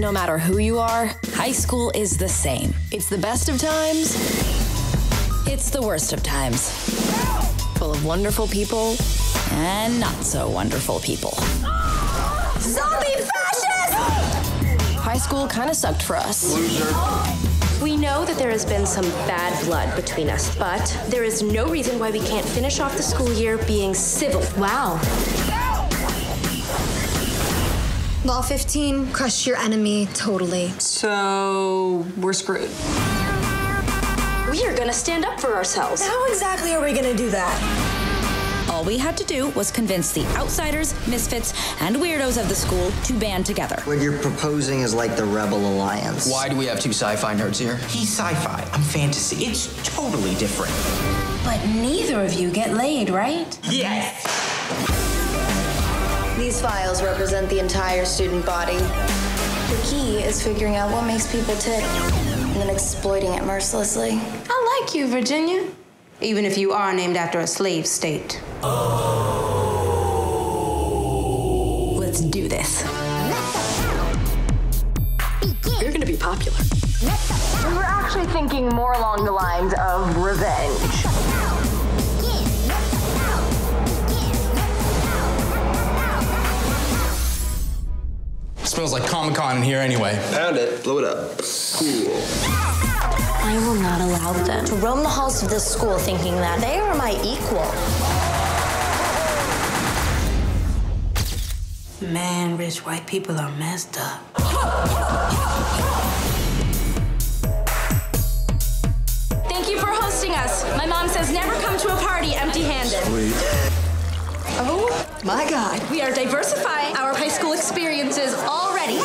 No matter who you are, high school is the same. It's the best of times, it's the worst of times. Full of wonderful people and not so wonderful people. Zombie fascist! High school kind of sucked for us. We know that there has been some bad blood between us, but there is no reason why we can't finish off the school year being civil. Wow. Law 15, crush your enemy totally. So we're screwed. We are gonna stand up for ourselves. How exactly are we gonna do that? All we had to do was convince the outsiders, misfits, and weirdos of the school to band together. What you're proposing is like the Rebel Alliance. Why do we have two sci-fi nerds here? He's sci-fi. I'm fantasy. It's totally different. But neither of you get laid, right? Yes. These files represent the entire student body. The key is figuring out what makes people tick and then exploiting it mercilessly. I like you, Virginia. Even if you are named after a slave state. Let's do this. You're gonna be popular. We were actually thinking more along the lines of revenge. Smells like Comic Con in here anyway. Pound it, blow it up. Cool. I will not allow them to roam the halls of this school thinking that they are my equal. Man, rich white people are messed up. Thank you for hosting us. My mom says never come to a party empty handed. Sweet. My God. We are diversifying our high school experiences already